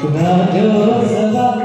Kınaca sabah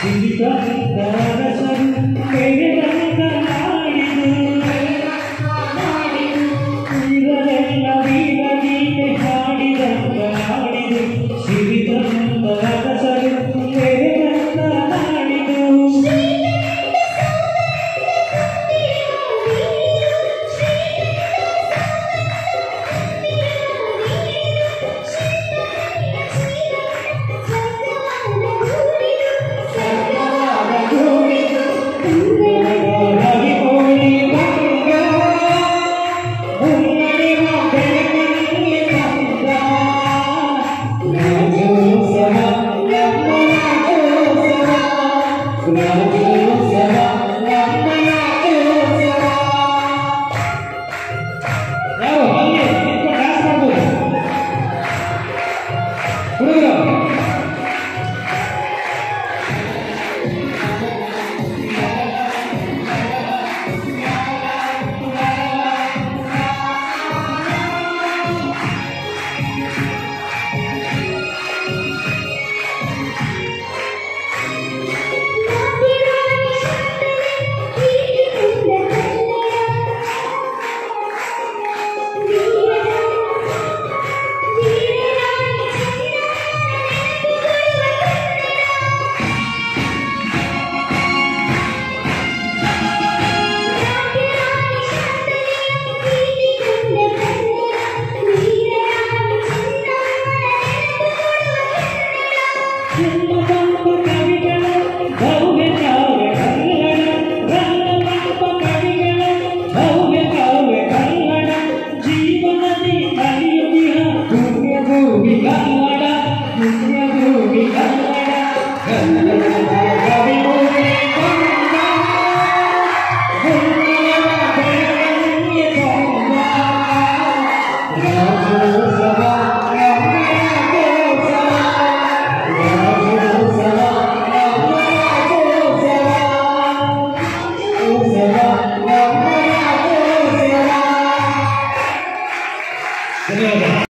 significa